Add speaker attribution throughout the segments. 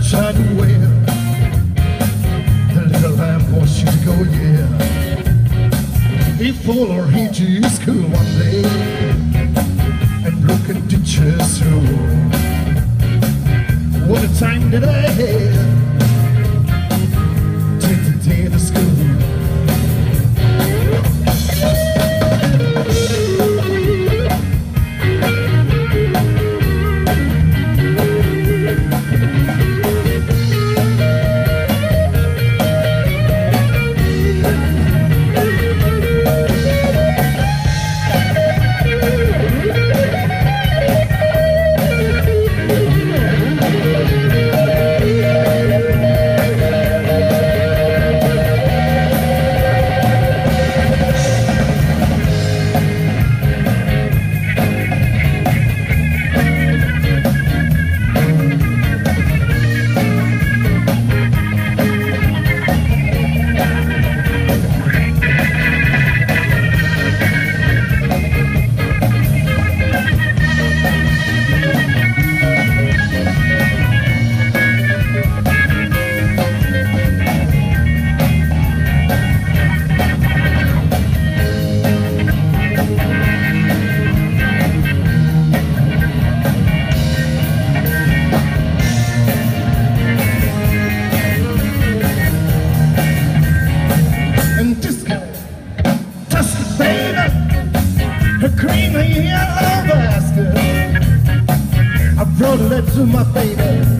Speaker 1: To wear, the little lamb wants you to go, yeah. He followed her to school one day her creamy yellow basket. I brought it to my baby.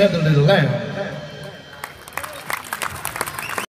Speaker 1: had little lamb.